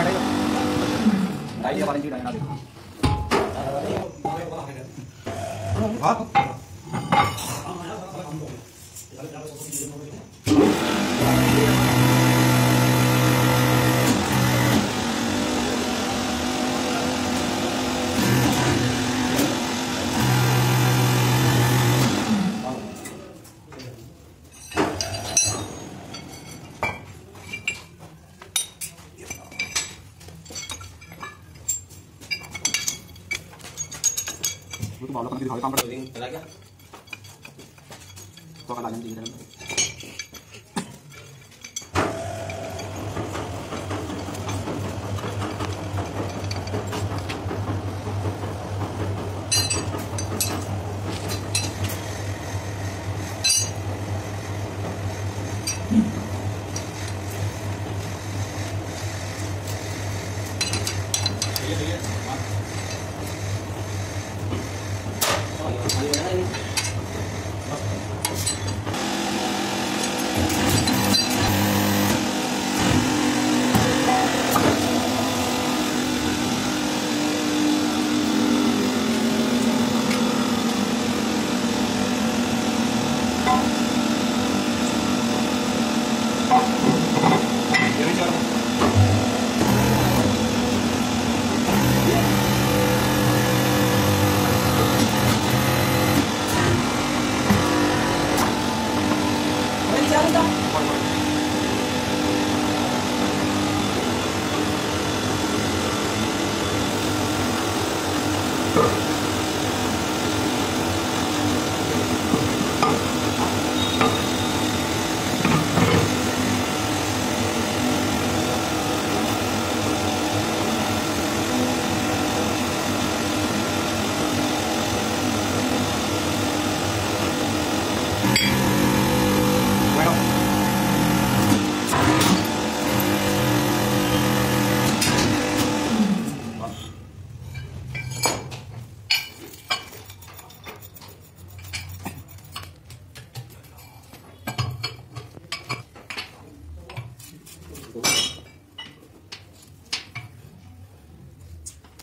बढ़ेगा ढाई या डाइना देखो हाँ। Tôi bảo là con đi hỏi con Rồi đi, lại cái. lại những gì đây. Rồi, んだ。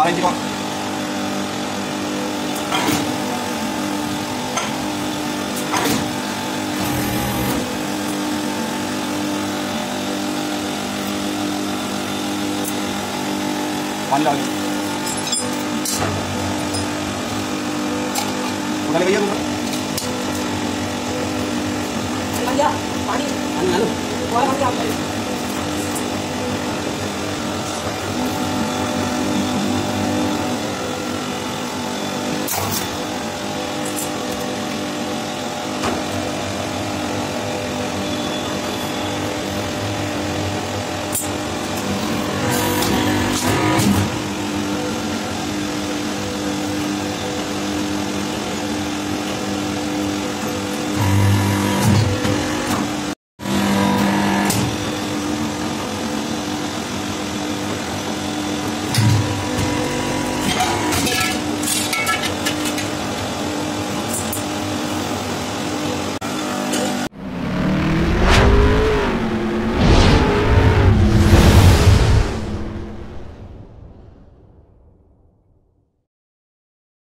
paling cuma pandang. Bukan lagi aku Panjang, panjang